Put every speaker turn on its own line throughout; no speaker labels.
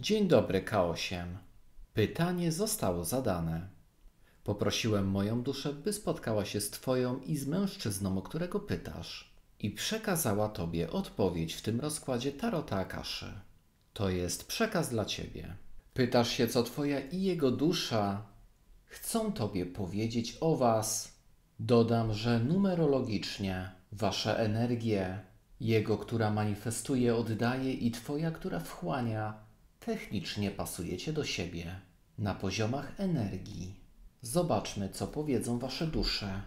Dzień dobry, K8. Pytanie zostało zadane. Poprosiłem moją duszę, by spotkała się z Twoją i z mężczyzną, o którego pytasz, i przekazała Tobie odpowiedź w tym rozkładzie Tarota Akaszy. To jest przekaz dla Ciebie. Pytasz się, co Twoja i jego dusza chcą Tobie powiedzieć o Was. Dodam, że numerologicznie Wasze energie, jego, która manifestuje, oddaje i Twoja, która wchłania, technicznie pasujecie do siebie na poziomach energii. Zobaczmy, co powiedzą Wasze dusze.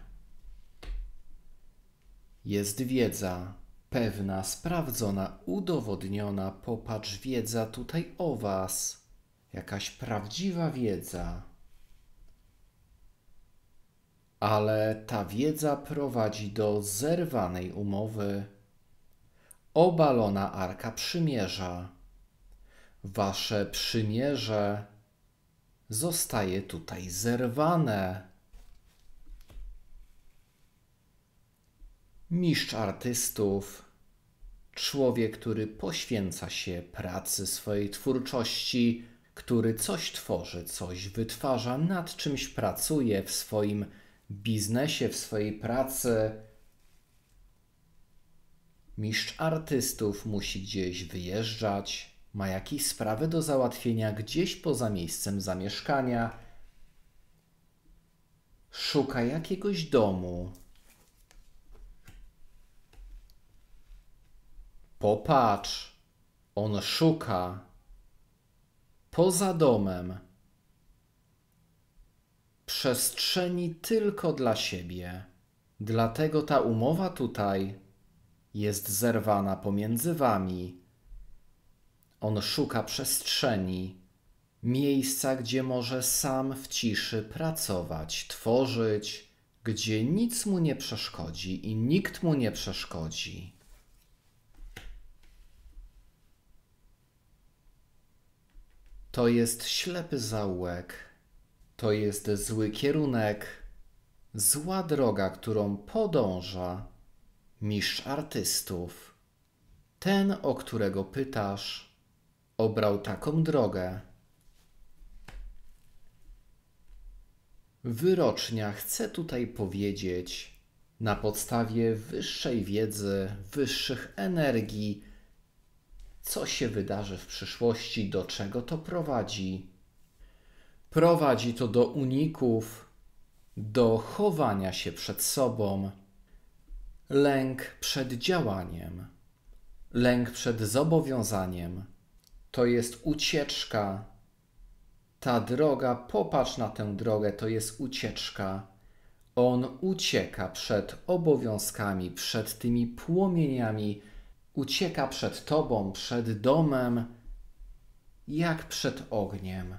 Jest wiedza, pewna, sprawdzona, udowodniona. Popatrz, wiedza tutaj o Was. Jakaś prawdziwa wiedza. Ale ta wiedza prowadzi do zerwanej umowy. Obalona arka przymierza. Wasze przymierze zostaje tutaj zerwane. Mistrz artystów, człowiek, który poświęca się pracy swojej twórczości, który coś tworzy, coś wytwarza, nad czymś pracuje w swoim biznesie, w swojej pracy. Mistrz artystów musi gdzieś wyjeżdżać, ma jakieś sprawy do załatwienia gdzieś poza miejscem zamieszkania, szuka jakiegoś domu. Popatrz, on szuka poza domem przestrzeni tylko dla siebie. Dlatego ta umowa tutaj jest zerwana pomiędzy wami. On szuka przestrzeni, miejsca, gdzie może sam w ciszy pracować, tworzyć, gdzie nic mu nie przeszkodzi i nikt mu nie przeszkodzi. To jest ślepy zaułek, to jest zły kierunek, zła droga, którą podąża mistrz artystów. Ten, o którego pytasz, obrał taką drogę. Wyrocznia chce tutaj powiedzieć, na podstawie wyższej wiedzy, wyższych energii, co się wydarzy w przyszłości, do czego to prowadzi. Prowadzi to do uników, do chowania się przed sobą, lęk przed działaniem, lęk przed zobowiązaniem. To jest ucieczka. Ta droga, popatrz na tę drogę, to jest ucieczka. On ucieka przed obowiązkami, przed tymi płomieniami, ucieka przed tobą, przed domem, jak przed ogniem.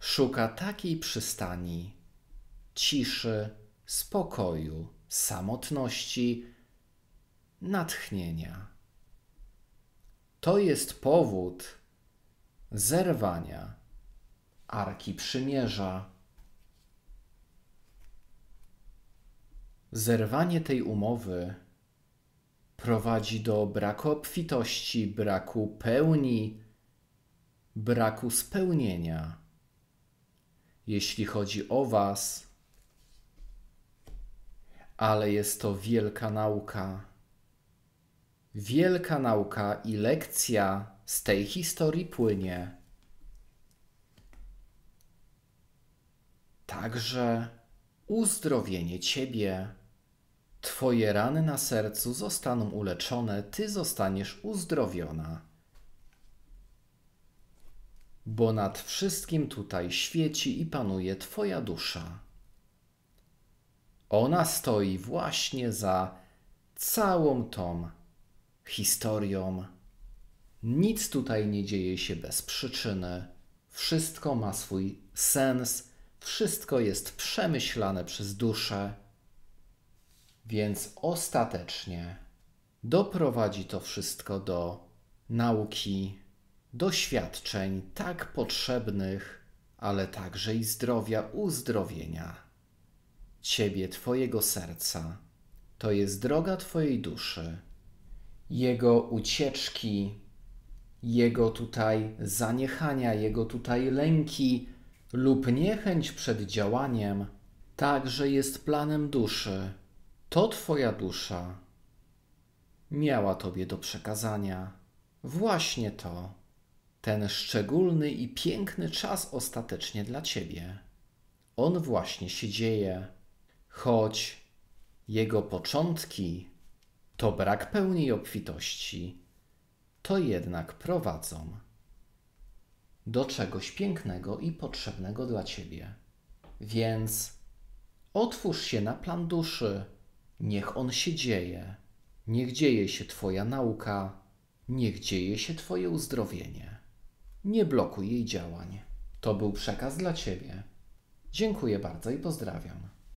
Szuka takiej przystani, ciszy, spokoju, samotności, natchnienia. To jest powód zerwania Arki Przymierza. Zerwanie tej umowy prowadzi do braku obfitości, braku pełni, braku spełnienia. Jeśli chodzi o Was, ale jest to wielka nauka. Wielka nauka i lekcja z tej historii płynie. Także uzdrowienie Ciebie Twoje rany na sercu zostaną uleczone, Ty zostaniesz uzdrowiona. Bo nad wszystkim tutaj świeci i panuje Twoja dusza. Ona stoi właśnie za całą tą historią. Nic tutaj nie dzieje się bez przyczyny. Wszystko ma swój sens, wszystko jest przemyślane przez duszę więc ostatecznie doprowadzi to wszystko do nauki, doświadczeń tak potrzebnych, ale także i zdrowia, uzdrowienia. Ciebie, Twojego serca, to jest droga Twojej duszy, Jego ucieczki, jego tutaj zaniechania, jego tutaj lęki lub niechęć przed działaniem, także jest planem duszy. To Twoja dusza miała Tobie do przekazania. Właśnie to, ten szczególny i piękny czas ostatecznie dla Ciebie. On właśnie się dzieje, choć jego początki to brak pełni obfitości, to jednak prowadzą do czegoś pięknego i potrzebnego dla Ciebie. Więc otwórz się na plan duszy, niech on się dzieje. Niech dzieje się Twoja nauka, niech dzieje się Twoje uzdrowienie. Nie blokuj jej działań. To był przekaz dla Ciebie. Dziękuję bardzo i pozdrawiam.